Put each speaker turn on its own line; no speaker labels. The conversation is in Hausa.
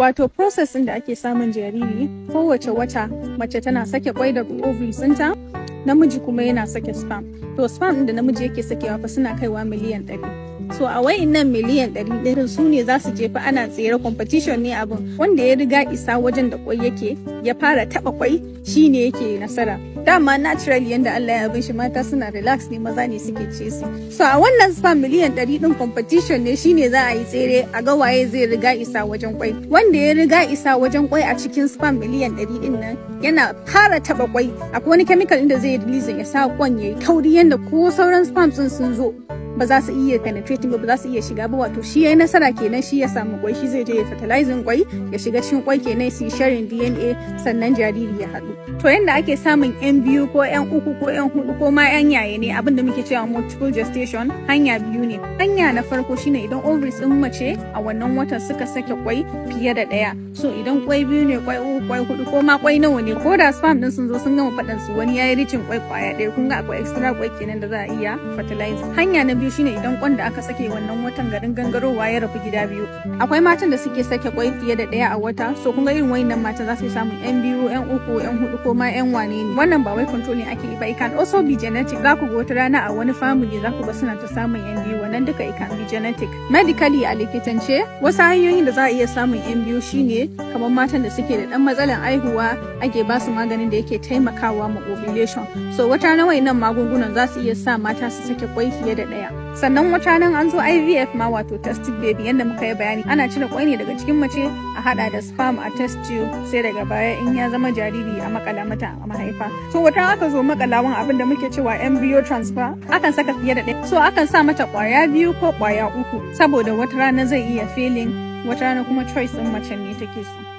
Wato process da ake samun jariri kowace wata mace tana sake kwai da ovaries ɗinta namiji kuma yana sake sperm. To sperm da namiji yake sakewa fa suna kaiwa miliyan ɗari. So a nan miliyan ɗari ɗin su ne za su jefa ana tsere competition ne abin wanda ya riga isa wajen da kwai yake ya fara taɓa kwai shine yake nasara. Dama naturally yanda Allah ya abin shi mata suna relax ne maza ne suke ce su. So a wannan sperm miliyan ɗari ɗin competition ne shine za a yi tsere a ga waye zai riga isa wajen kwai. Wanda ya riga isa wajen kwai a cikin sperm miliyan ɗari ɗin nan yana fara taɓa kwai akwai wani chemical inda zai release ya sa kwan yayi kauri yanda ko sauran sperms sun zo ba za su iya penetrating ba ba za su iya shiga ba. Wato shi yayi nasara kenan shi ya samu kwai shi zai je ya fertilizing kwai ya shiga cikin kwai kenan su sharing DNA sannan jariri ya haɗu. To yanda ake samun yan biyu ko yan uku ko yan huɗu ko ma yan yaye ne abin da muke cewa multiple gestation hanya biyu ne. Hanya na farko shine idan ovaries din mace a wannan watan suka sake kwai fiye da ɗaya. So idan kwai biyu ne kwai uku kwai huɗu ko ma kwai nawa ne ko da sperm din sun zo sun gama faɗan su wani yayi ricin kwai ƙwaya ɗaya. Kun ga akwai extra kwai kenan da za a iya fertilizing hanya na biyu biyu shine idan kwan da aka sake wannan watan garin gangarowa ya rabu gida biyu. Akwai matan da suke sake kwai fiye da ɗaya a wata so kun ga irin wayannan mata za su samu yan biyu yan uku yan huɗu ko ma yan wane ne. Wannan ba wai control ne ake ba. It can also be genetic. Za ku ga wata rana a wani family za ku ga suna ta samun yan biyu. Wannan duka it can be genetic. Medically a likitance wasu hanyoyin da za a iya samun yan biyu shine kamar matan da suke da dan matsalan aihuwa ake ba su maganin da yake taimakawa ma ovulation. So wata rana wayannan magungunan za su iya sa mata su sake kwai fiye da ɗaya. Sannan wata nan an zo IVF ma wato test baby yadda muka yi bayani. Ana cire kwai ne daga cikin mace a hada da sperm a test tube sai daga baya in ya zama jariri a makala mata a mahaifa. So wata aka zo makalawan abin da muke cewa embryo transfer akan saka fiye da ɗaya. So akan sa mata ƙwaya biyu ko ƙwaya uku saboda wata rana zai iya failing wata rana kuma choice ɗin mace ne take so.